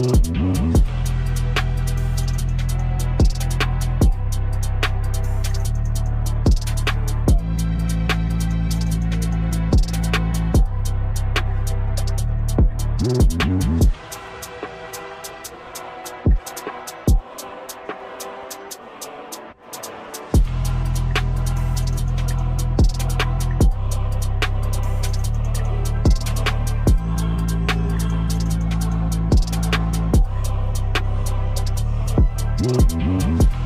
Mm-hmm. Mm-hmm.